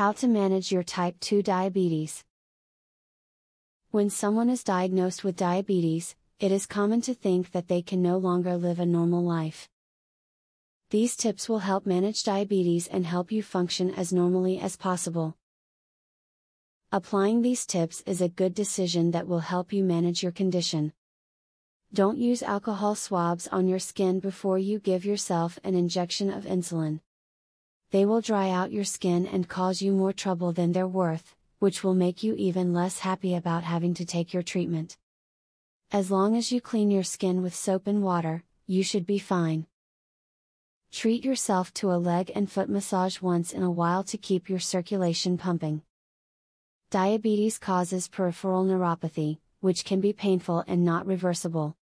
How to manage your type 2 diabetes. When someone is diagnosed with diabetes, it is common to think that they can no longer live a normal life. These tips will help manage diabetes and help you function as normally as possible. Applying these tips is a good decision that will help you manage your condition. Don't use alcohol swabs on your skin before you give yourself an injection of insulin. They will dry out your skin and cause you more trouble than they're worth, which will make you even less happy about having to take your treatment. As long as you clean your skin with soap and water, you should be fine. Treat yourself to a leg and foot massage once in a while to keep your circulation pumping. Diabetes causes peripheral neuropathy, which can be painful and not reversible.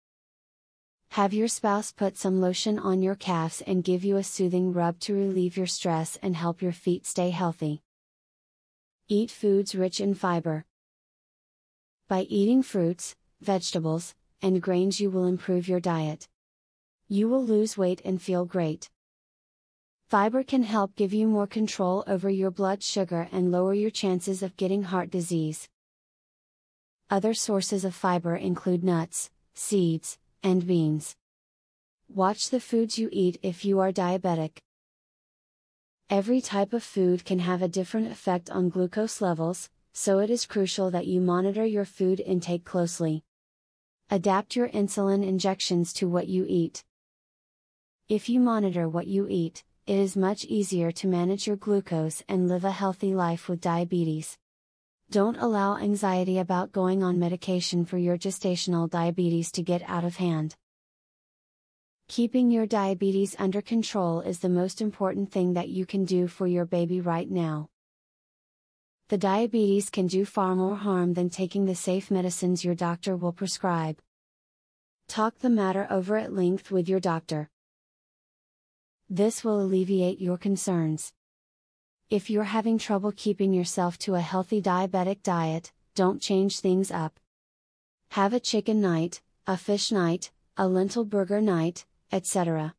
Have your spouse put some lotion on your calves and give you a soothing rub to relieve your stress and help your feet stay healthy. Eat foods rich in fiber. By eating fruits, vegetables, and grains, you will improve your diet. You will lose weight and feel great. Fiber can help give you more control over your blood sugar and lower your chances of getting heart disease. Other sources of fiber include nuts, seeds, and beans. Watch the foods you eat if you are diabetic. Every type of food can have a different effect on glucose levels, so it is crucial that you monitor your food intake closely. Adapt your insulin injections to what you eat. If you monitor what you eat, it is much easier to manage your glucose and live a healthy life with diabetes. Don't allow anxiety about going on medication for your gestational diabetes to get out of hand. Keeping your diabetes under control is the most important thing that you can do for your baby right now. The diabetes can do far more harm than taking the safe medicines your doctor will prescribe. Talk the matter over at length with your doctor. This will alleviate your concerns. If you're having trouble keeping yourself to a healthy diabetic diet, don't change things up. Have a chicken night, a fish night, a lentil burger night, etc.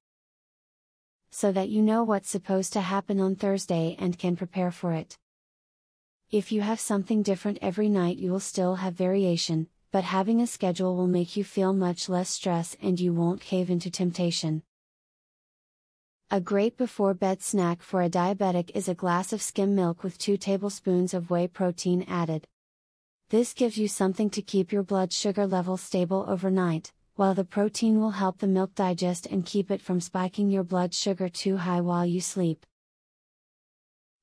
So that you know what's supposed to happen on Thursday and can prepare for it. If you have something different every night, you will still have variation, but having a schedule will make you feel much less stress and you won't cave into temptation. A great before bed snack for a diabetic is a glass of skim milk with 2 tablespoons of whey protein added. This gives you something to keep your blood sugar level stable overnight, while the protein will help the milk digest and keep it from spiking your blood sugar too high while you sleep.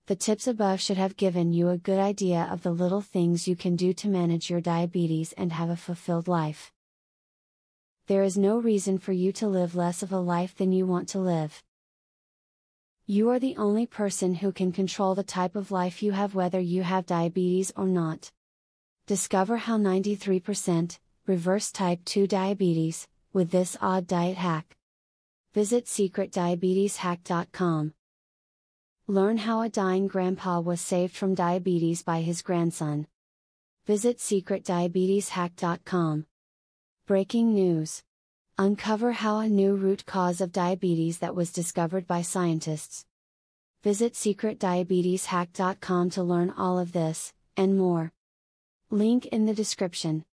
The tips above should have given you a good idea of the little things you can do to manage your diabetes and have a fulfilled life. There is no reason for you to live less of a life than you want to live. You are the only person who can control the type of life you have whether you have diabetes or not. Discover how 93% reverse type 2 diabetes with this odd diet hack. Visit secretdiabeteshack.com. Learn how a dying grandpa was saved from diabetes by his grandson. Visit secretdiabeteshack.com. Breaking news Uncover how a new root cause of diabetes that was discovered by scientists. Visit secretdiabeteshack.com to learn all of this, and more. Link in the description.